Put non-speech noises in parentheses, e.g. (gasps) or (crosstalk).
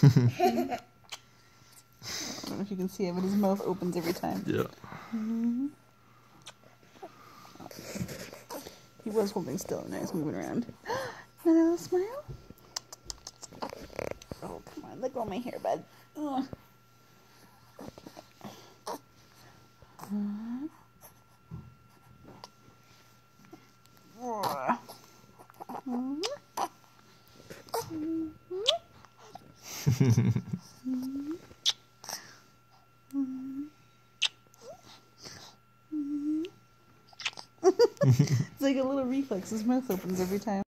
I don't know if you can see it, but his mouth opens every time. Yeah. Mm -hmm. He was holding still, and now he's moving around. (gasps) Another little smile. Oh, come on, let go of my hair, bud. Ugh. It's like a little reflex. His mouth opens every time.